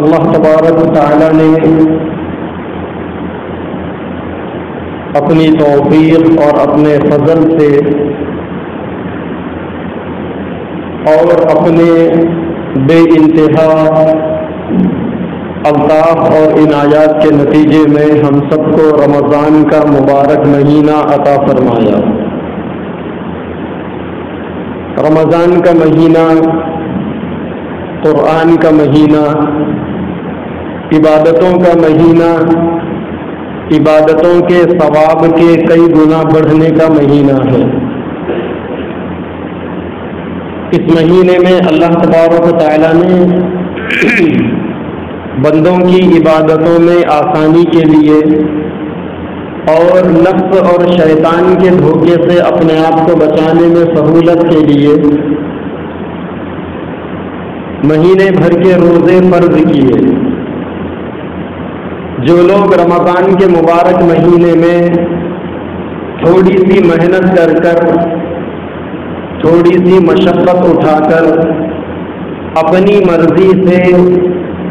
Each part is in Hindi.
अल्लाह तबारक ताला ने अपनी तौफीक और अपने फजल से और अपने बे इंतहा अल्ताफ़ और इनायात के नतीजे में हम सबको रमज़ान का मुबारक महीना अता फरमाया। रमज़ान का महीना क़ुरान का महीना इबादतों का महीना, इबादतों के सवाब के कई गुना बढ़ने का महीना है। इस महीने में अल्लाह तबारक ताला ने बंदों की इबादतों में आसानी के लिए और नफ्स और शैतान के धोखे से अपने आप को बचाने में सहूलत के लिए महीने भर के रोज़े फ़र्ज़ किए। जो लोग रमज़ान के मुबारक महीने में थोड़ी सी मेहनत कर कर, थोड़ी सी मशक्क़त उठाकर अपनी मर्ज़ी से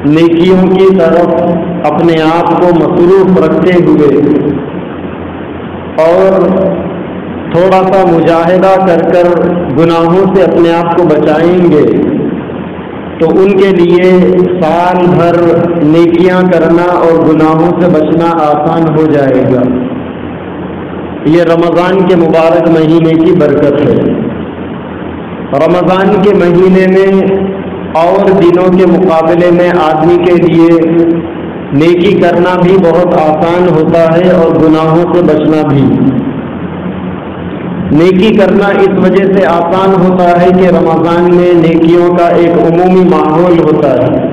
नेकियों की तरफ़ अपने आप को मसरूफ़ रखते हुए और थोड़ा सा मुजाहिदा कर कर गुनाहों से अपने आप को बचाएँगे। तो उनके लिए साल भर नेकियाँ करना और गुनाहों से बचना आसान हो जाएगा। ये रमज़ान के मुबारक महीने की बरकत है। रमज़ान के महीने में और दिनों के मुकाबले में आदमी के लिए नेकी करना भी बहुत आसान होता है और गुनाहों से बचना भी। नेकी करना इस वजह से आसान होता है कि रमज़ान में नेकियों का एक अमूमी माहौल होता है।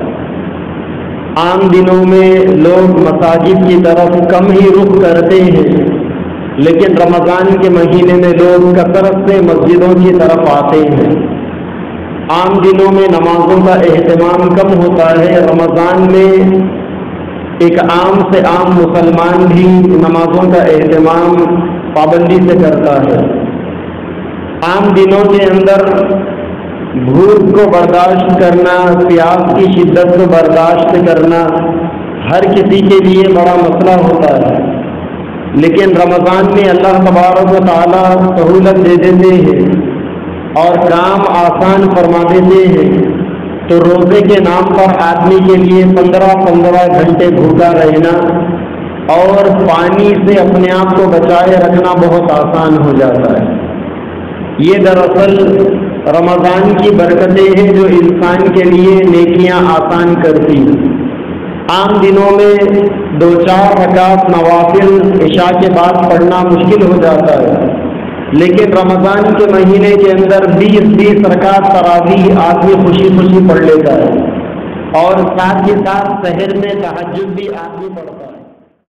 आम दिनों में लोग मसाजिद की तरफ़ कम ही रुख करते हैं, लेकिन रमज़ान के महीने में लोग कसरत से मस्जिदों की तरफ़ आते हैं। आम दिनों में नमाजों का अहतमाम कम होता है। रमज़ान में एक आम से आम मुसलमान भी नमाजों का अहतमाम पाबंदी से करता है। आम दिनों के अंदर भूख को बर्दाश्त करना, प्यास की शिद्दत को बर्दाश्त करना हर किसी के लिए बड़ा मसला होता है। लेकिन रमज़ान में अल्लाह तबारक ताला सहूलत दे देते हैं और काम आसान फरमा देते हैं तो रोज़े के नाम पर आदमी के लिए पंद्रह पंद्रह घंटे भूखा रहना और पानी से अपने आप को बचाए रखना बहुत आसान हो जाता है। ये दरअसल रमज़ान की बरकतें हैं जो इंसान के लिए नेकियाँ आसान करती आम दिनों में दो चार रकात नवाफिल इशा के बाद पढ़ना मुश्किल हो जाता है। लेकिन रमज़ान के महीने के अंदर बीस बीस रकात तरावी आदमी खुशी खुशी पढ़ लेता है। और साथ ही साथ शहर में तहजद भी आदमी पढ़ता है।